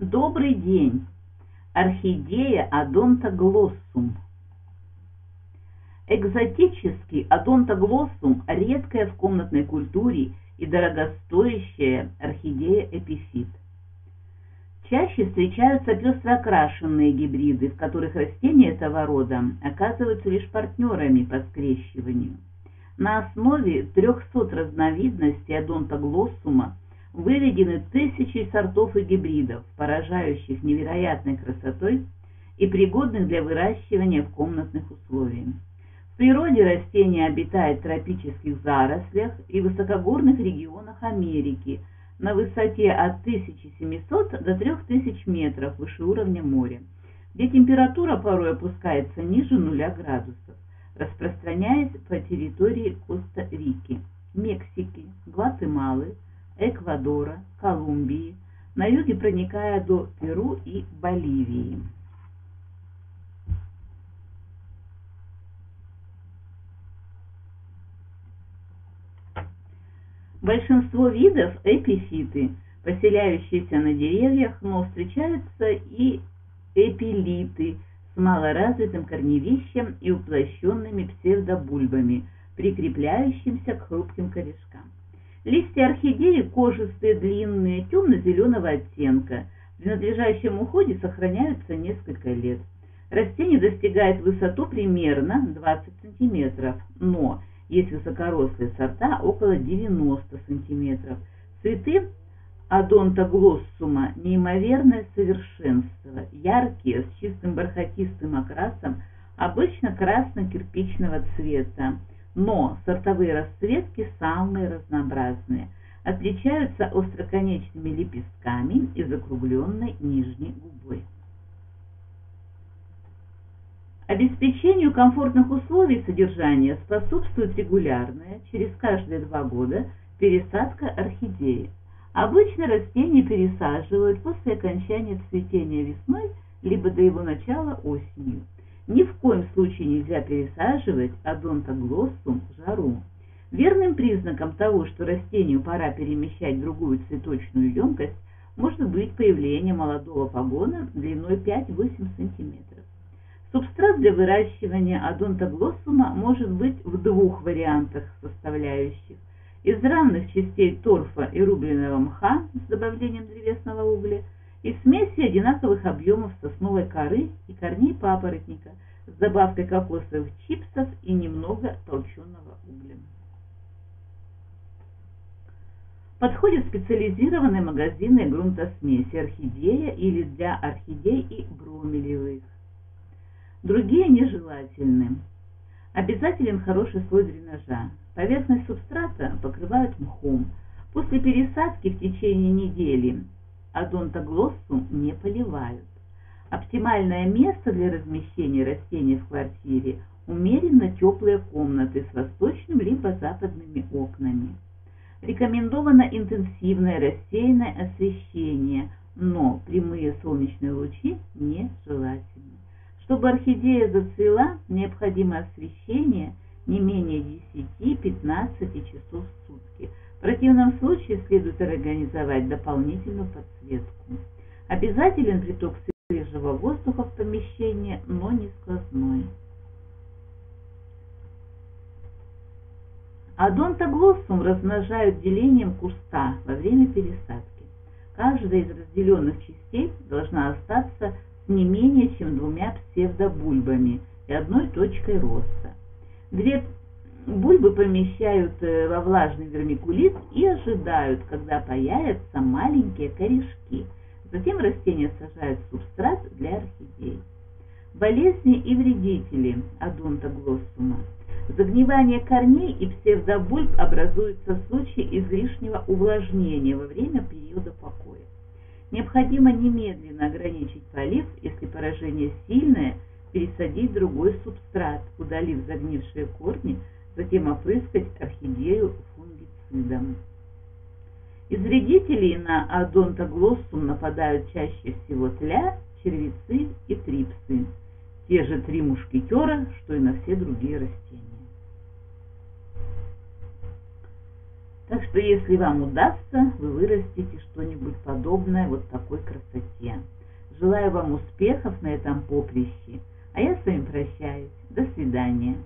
Добрый день! Орхидея Адонтоглоссум. Экзотический Адонтоглоссум – редкая в комнатной культуре и дорогостоящая орхидея-эпифит. Чаще встречаются пестро окрашенные гибриды, в которых растения этого рода оказываются лишь партнерами по скрещиванию. На основе 300 разновидностей Адонтоглоссума выведены тысячи сортов и гибридов, поражающих невероятной красотой и пригодных для выращивания в комнатных условиях. В природе растение обитает в тропических зарослях и высокогорных регионах Америки на высоте от 1700 до 3000 метров выше уровня моря, где температура порой опускается ниже нуля градусов, распространяясь по территории Коста-Рики, Мексики, Гватемалы, Эквадора, Колумбии, на юге проникая до Перу и Боливии. Большинство видов эпифиты, поселяющиеся на деревьях, но встречаются и эпилиты с малоразвитым корневищем и уплощенными псевдобульбами, прикрепляющимся к хрупким корешкам. Листья орхидеи кожистые, длинные, темно-зеленого оттенка. При надлежащем уходе сохраняются несколько лет. Растение достигает высоту примерно 20 см, но есть высокорослые сорта около 90 см. Цветы адонтоглоссума неимоверное совершенство, яркие, с чистым бархатистым окрасом, обычно красно-кирпичного цвета но сортовые расцветки самые разнообразные. Отличаются остроконечными лепестками и закругленной нижней губой. Обеспечению комфортных условий содержания способствует регулярная, через каждые два года, пересадка орхидеи. Обычно растения пересаживают после окончания цветения весной, либо до его начала осенью. Ни в коем случае нельзя пересаживать адонтоглоссум в жару. Верным признаком того, что растению пора перемещать в другую цветочную емкость, может быть появление молодого погона длиной 5-8 см. Субстрат для выращивания адонтоглоссума может быть в двух вариантах составляющих. Из равных частей торфа и рубленого мха с добавлением древесного угля – из смеси одинаковых объемов сосновой коры и корней папоротника с добавкой кокосовых чипсов и немного толченого угля. Подходят специализированные магазины грунтосмеси орхидея или для орхидей и бромелевых. Другие нежелательны. Обязателен хороший слой дренажа. Поверхность субстрата покрывают мхом. После пересадки в течение недели Адонтоглоссум не поливают. Оптимальное место для размещения растений в квартире – умеренно теплые комнаты с восточным либо западными окнами. Рекомендовано интенсивное рассеянное освещение, но прямые солнечные лучи нежелательны. Чтобы орхидея зацвела, необходимо освещение не менее 10-15 часов в сутки – в противном случае следует организовать дополнительную подсветку. Обязателен приток свежего воздуха в помещение, но не сквозной. Адонтоглоссум размножают делением куста во время пересадки. Каждая из разделенных частей должна остаться с не менее чем двумя псевдобульбами и одной точкой роста. Две Бульбы помещают э, во влажный вермикулит и ожидают, когда появятся маленькие корешки. Затем растения сажают в субстрат для орхидей. Болезни и вредители адонтоглоссума. Загнивание корней и псевдобульб образуется в случае излишнего увлажнения во время периода покоя. Необходимо немедленно ограничить полив, если поражение сильное, пересадить другой субстрат, удалив загнившие корни, затем опрыскать орхидею фунгицидом. Из вредителей на адонтоглоссум нападают чаще всего тля, червецы и трипсы, те же три мушкетера, что и на все другие растения. Так что если вам удастся, вы вырастите что-нибудь подобное вот такой красоте. Желаю вам успехов на этом поприще. А я с вами прощаюсь. До свидания.